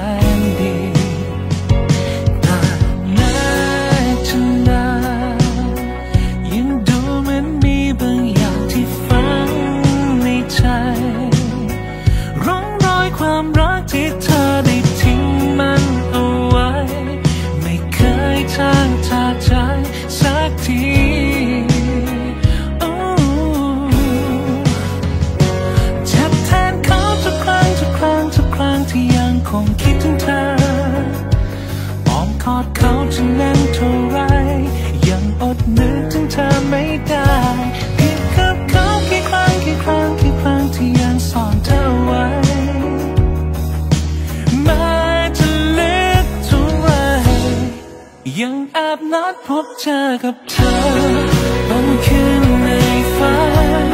can be พบเจอกับเธอบนคืนในฝัน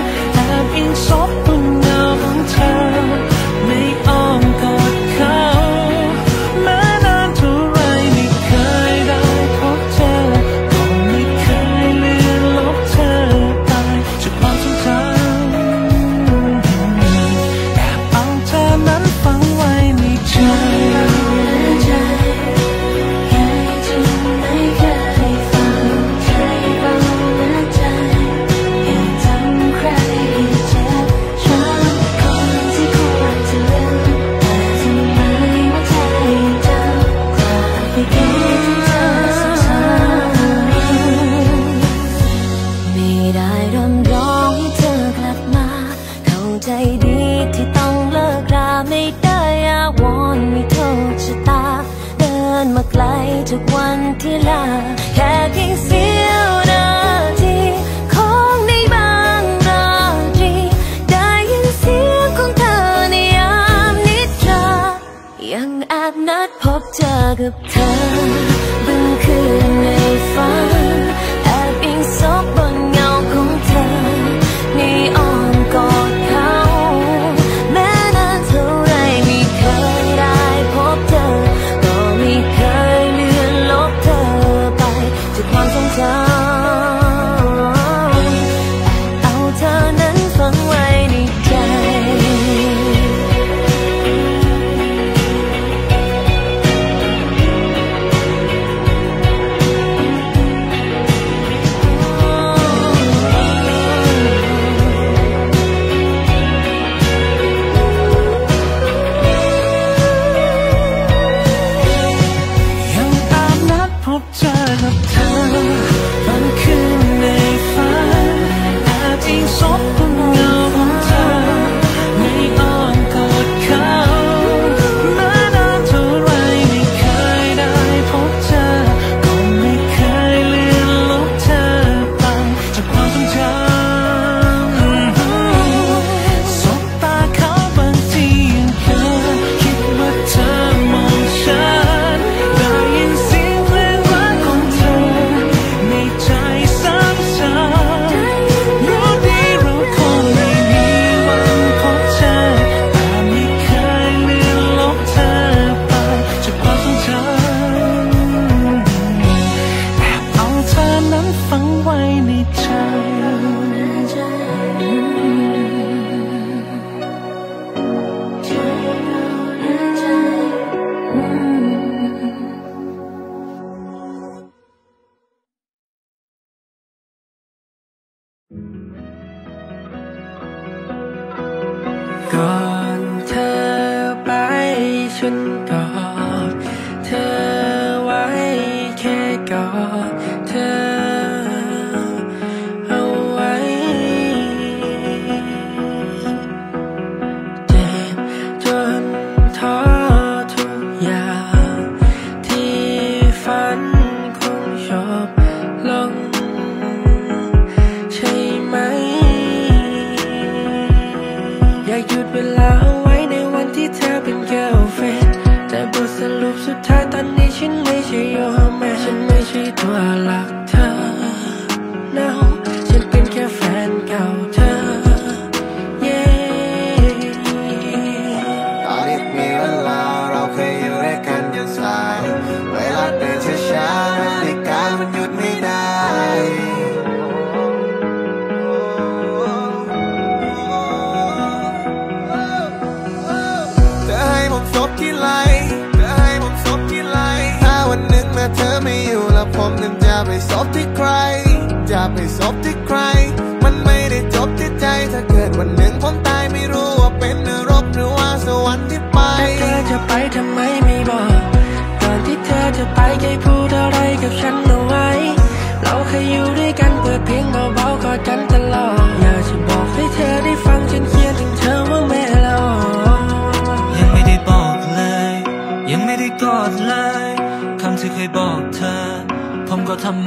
ใจดีที่ต้องเลิกราไม่ได้อาวอนไม่โทษชะตา เดินมาไกลทุกวันที่ลา แค่เพียงเสี้ยวนาทีของในบางราตรีได้ยินเสียงของเธอในยามนิทรายังแอบนัดพบเจอกับเธอบึงคืนในฝัน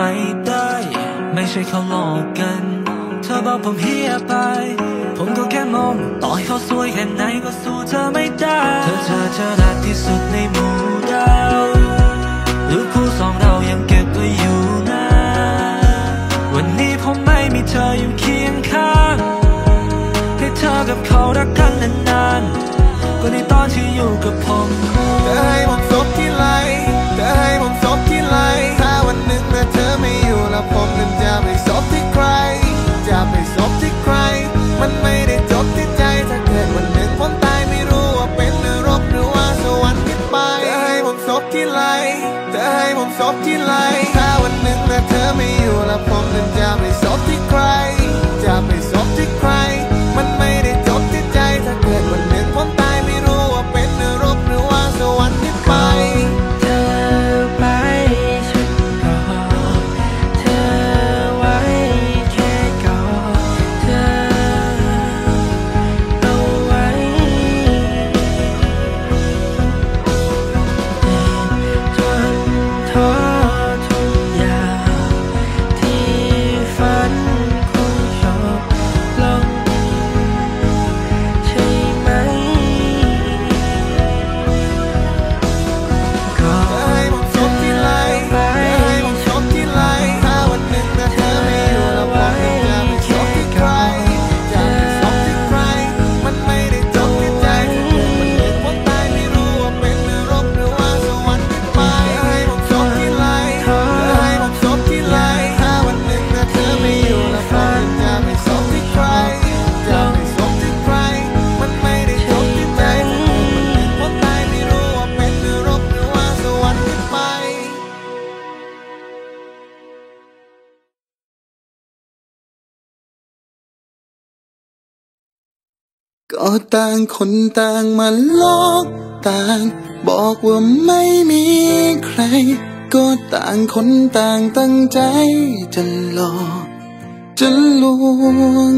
ไม่ได้ ไม่ใช่เขาหลอกกัน เธอบอกผมเฮียไป ผมก็แค่มอง ต่อให้เขาสวยแค่ไหนก็สู้เธอไม่ได้ เธอเธอเธอรักที่สุดในหมู่ดาวหรูปคู่สองเรายังเก็บไว้อยู่นะ วันนี้ผมไม่มีเธออยู่เคียงข้าง ให้เธอกับเขารักกันนานๆก็ในตอนที่อยู่กับผมเธอ ผมนั้นจะไปซบที่ใคร จะไปซบที่ใคร มันไม่ได้ ก็ต่างคนต่างมาลอกต่าง บอกว่าไม่มีใคร ก็ต่างคนต่างตั้งใจจะหลอกจะลวง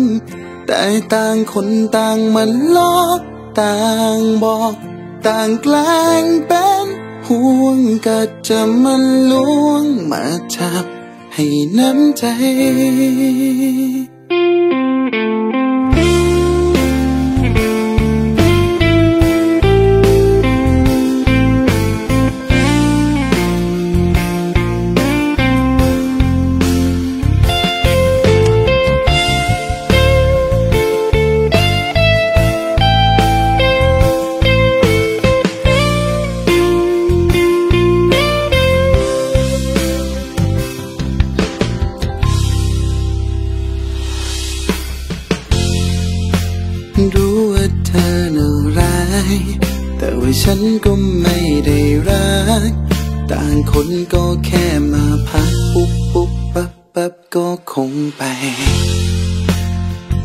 แต่ต่างคนต่างมาลอกต่างบอก ต่างแกล้งเป็นห่วงก็จะมาลวงมาจับให้น้ำใจ คนก็แค่มาพักปุ๊บปุ๊บปั๊บปั๊บก็คงไป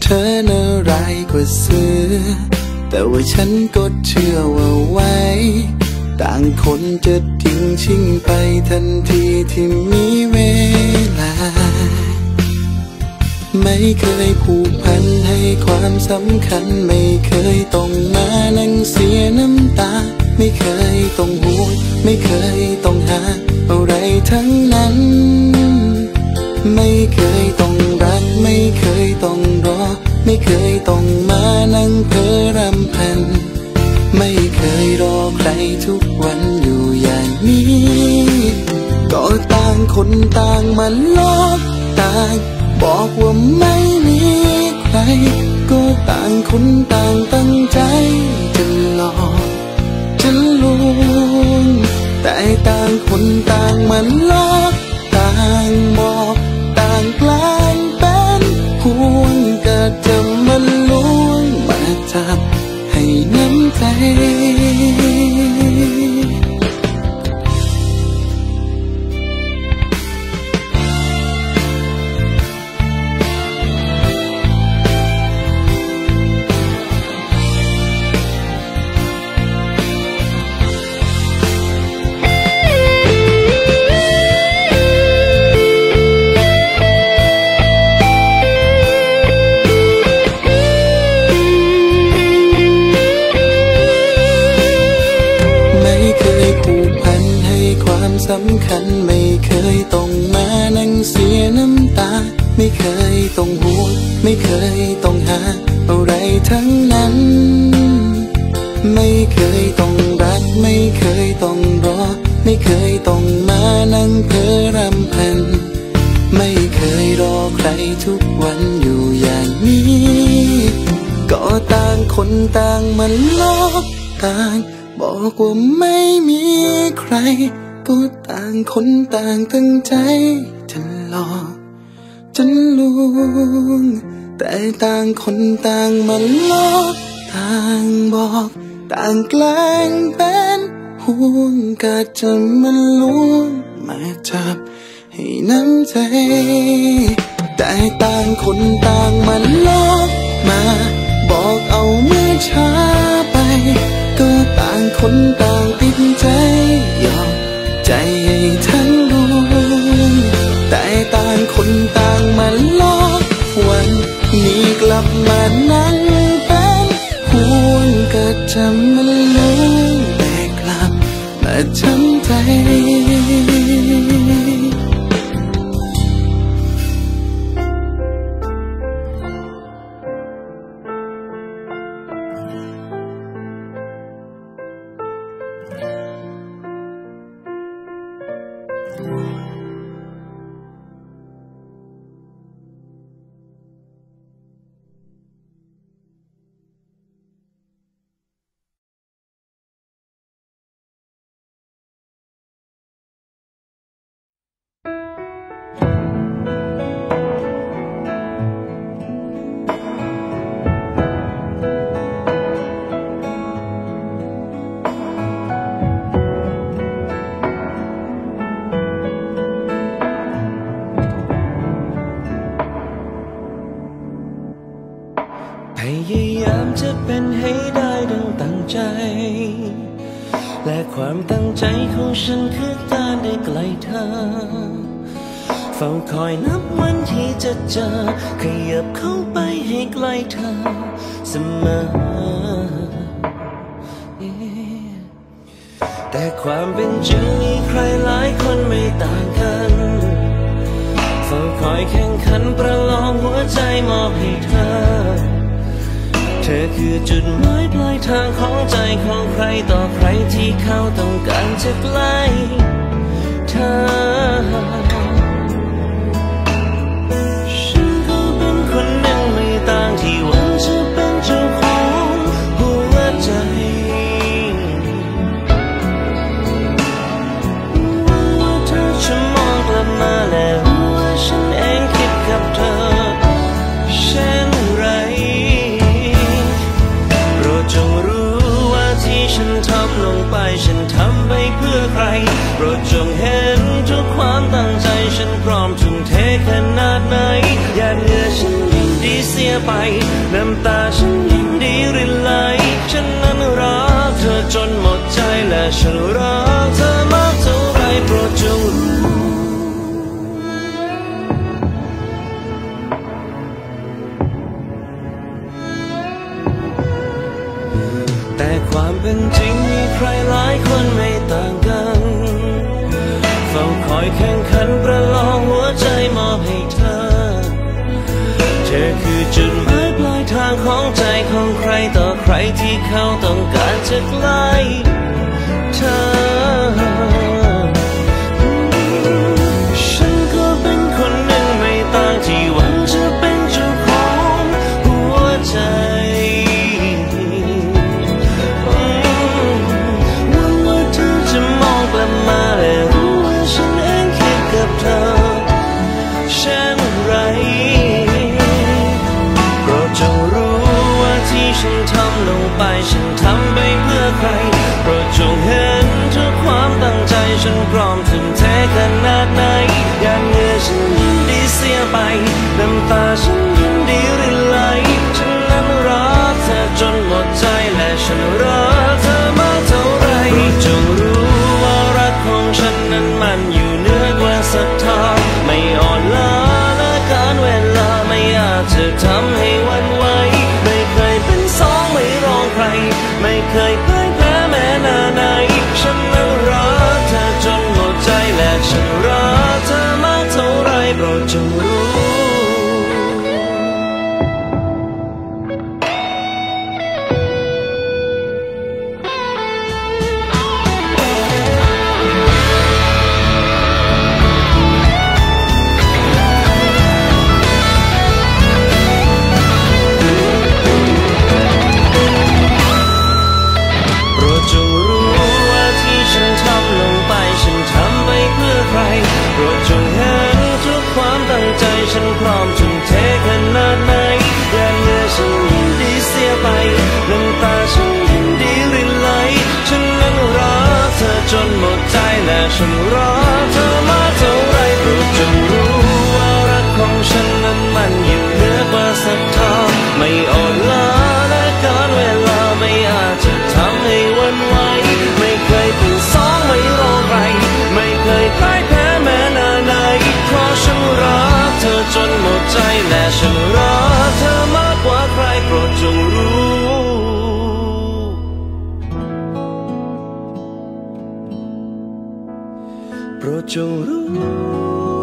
เธอน่าร้ายกว่าเสือ แต่ว่าฉันก็เชื่อว่าไว้ ต่างคนจะทิ้งชิงไปทันทีที่มีเวลา ไม่เคยผูกพันให้ความสำคัญ ไม่เคยต้องมานั่งเสียน้ำตาไม่เคยต้องห่วง ไม่เคยต้องหา อะไรทั้งนั้น ไม่เคยต้องรัก ไม่เคยต้องรอ ไม่เคยต้องมานั่งเพ้อรำพัน ไม่เคยรอใครทุกวันอยู่อย่างนี้ ก็ต่างคนต่างมาลอกต่าง บอกว่าไม่มีใคร ก็ต่างคนต่างตั้งใจจะหลอก แต่ต่างคนต่างมันลอกต่างบอกต่างแกลางเป็นห่วงก็จะมาลวงมาจับให้น้ำใจ ไม่เคยต้องห่วงไม่เคยต้องหาอะไรทั้งนั้น ไม่เคยต้องรัก ไม่เคยต้องรอ ไม่เคยต้องมานั่งเพ้อรำพัน ไม่เคยรอใครทุกวันอยู่อย่างนี้ ก็ต่างคนต่างมันลอกต่างบอกว่าไม่มีใคร ก็ต่างคนต่างตั้งใจ ต่ต่างคนต่างมันลอกต่างบอก ต่างแกล้งเป็นห่วงกะจะมันลวงมาจับให้น้ำใจ แต่ต่างคนต่างมันลอกมา บอกเอาเมื่อช้าไป ก็ต่างคนต่างติดใจยอมใจให้ทั้งด นี่กลับมานั่งเป็นห่วงก็จะมันลืมแต่กลับมาทำใจ ของฉันคือการได้ใกล้เธอ เฝ้าคอยนับวันที่จะเจอ ขยับเข้าไปให้ใกล้เธอเสมอ แต่ความเป็นจริงมีใครหลายคนไม่ต่างกันเฝ้าคอยแข่งขันประลองหัวใจมอบให้เธอ เธอคือจุดหมายปลายทางของใจของใครต่อใครที่เขาต้องการจะใกล้เธอ ต่อใครที่เขาต้องการจะใกล้ ดีเสีย โปรดจงรู้